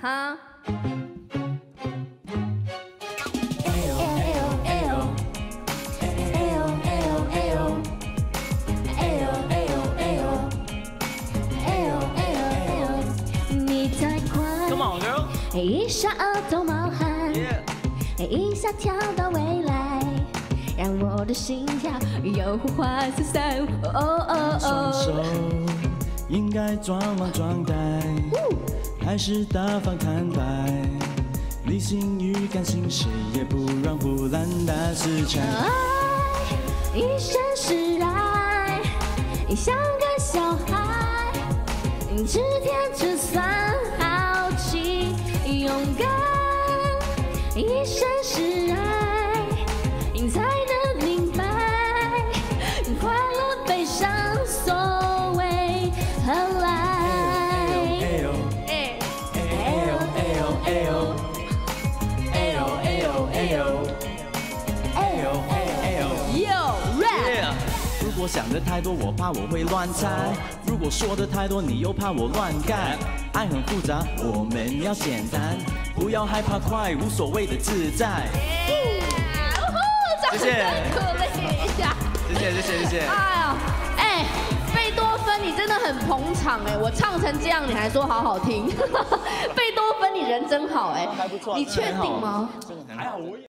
哈。你太快，Come on, girl. 一下额头冒汗，Yeah. 一下跳到未来，让我的心跳有火花四散。哦哦双手哦，应该装忙装呆，还是大方坦白？理性与感性，谁也不让胡乱大肆拆。爱一生是爱，像个小孩，知天知算，好奇勇敢，一生是爱，哎呦哎呦哎呦哎呦。，Yo rap，如果想的太多，我怕我会乱猜；如果说的太多，你又怕我乱干。爱很复杂，我们要简单，不要害怕快，无所谓的自在。谢谢鼓励一下。谢谢谢谢谢谢。哎呀，哎，贝多芬，你真的很捧场哎！我唱成这样，你还说好好听。贝多芬，你人真好哎。还不错你确定吗？Ai, a Oi.